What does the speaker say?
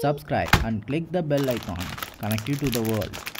subscribe and click the bell icon. Connect you to the world.